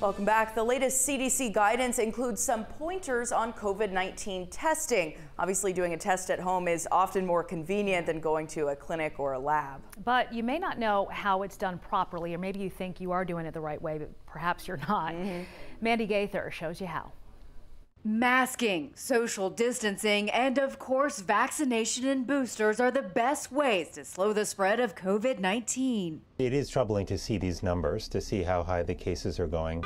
Welcome back. The latest CDC guidance includes some pointers on COVID 19 testing. Obviously, doing a test at home is often more convenient than going to a clinic or a lab. But you may not know how it's done properly, or maybe you think you are doing it the right way, but perhaps you're not. Mm -hmm. Mandy Gaither shows you how. Masking, social distancing, and of course, vaccination and boosters are the best ways to slow the spread of COVID 19. It is troubling to see these numbers, to see how high the cases are going.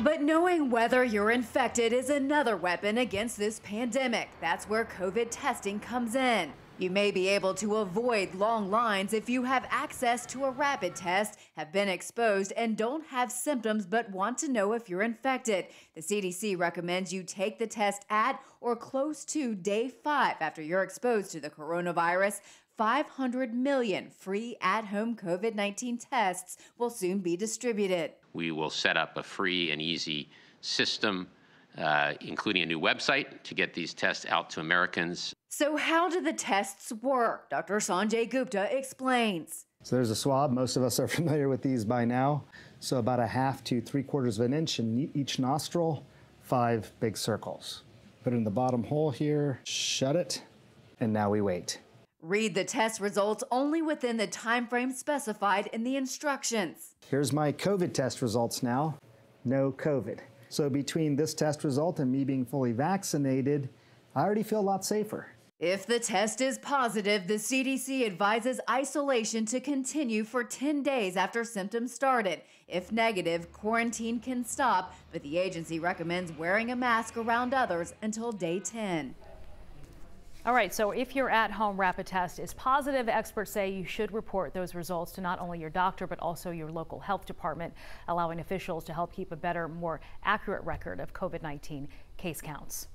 But knowing whether you're infected is another weapon against this pandemic. That's where COVID testing comes in. You may be able to avoid long lines if you have access to a rapid test, have been exposed, and don't have symptoms but want to know if you're infected. The CDC recommends you take the test at or close to day five after you're exposed to the coronavirus. 500 million free at home COVID 19 tests will soon be distributed. We will set up a free and easy system, uh, including a new website to get these tests out to Americans. So, how do the tests work? Dr. Sanjay Gupta explains. So, there's a swab. Most of us are familiar with these by now. So, about a half to three quarters of an inch in each nostril, five big circles. Put it in the bottom hole here, shut it, and now we wait. Read the test results only within the time frame specified in the instructions. Here's my COVID test results now. No COVID. So between this test result and me being fully vaccinated, I already feel a lot safer. If the test is positive, the CDC advises isolation to continue for 10 days after symptoms started. If negative, quarantine can stop, but the agency recommends wearing a mask around others until day 10. All right, so if your at-home rapid test is positive, experts say you should report those results to not only your doctor, but also your local health department, allowing officials to help keep a better, more accurate record of COVID-19 case counts.